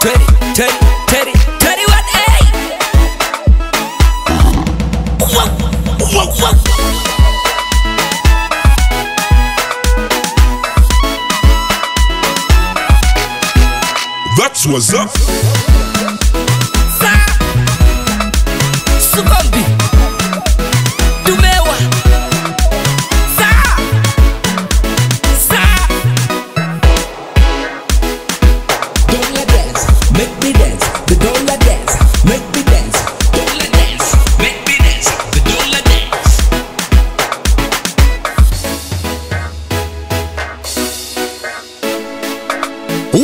Teddy, Teddy, Teddy, Teddy, what? Hey! Whoa, whoa, whoa. That's what's up.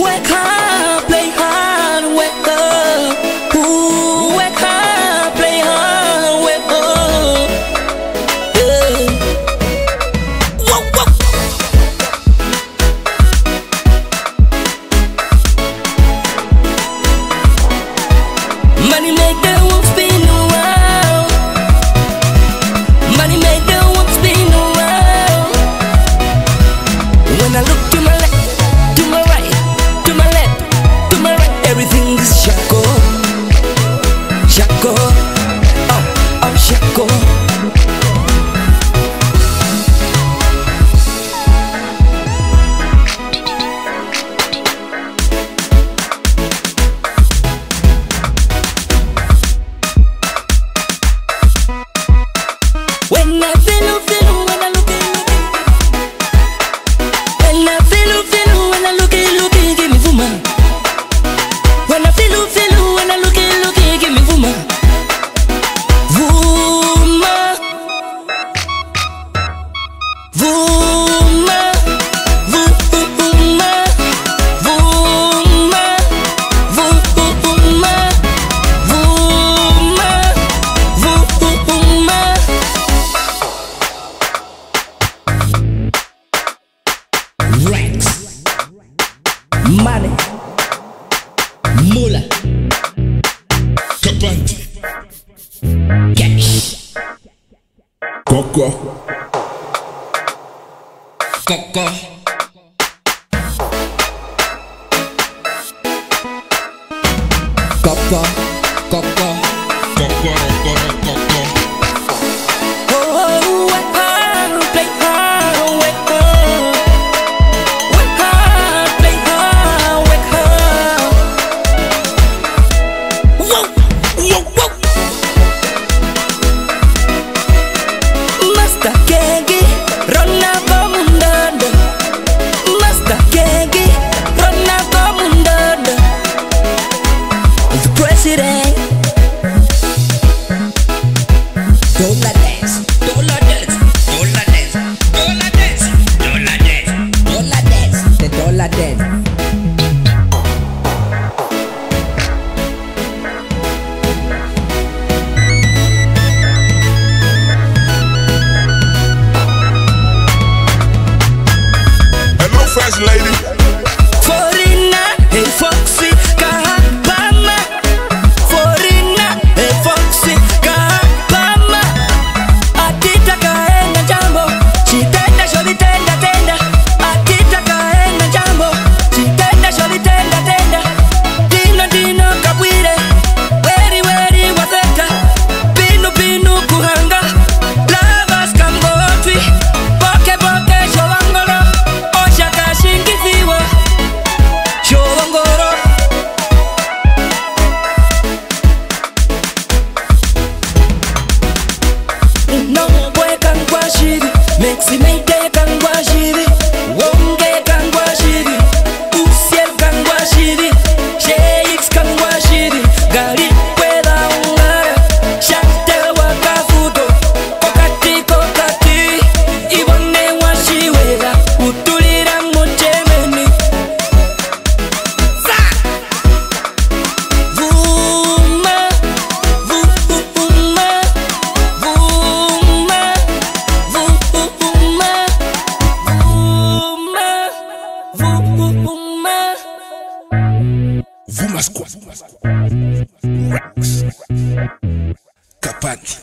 play hard. Ooh, play hard. Yeah. Whoa, whoa. Money make the Racks, Money, Mula, Kapanti, Cash, Coco, Coco. Coco, Coco, Coco, Coco, Coco. sexy. Vuma Squad. Rex Capati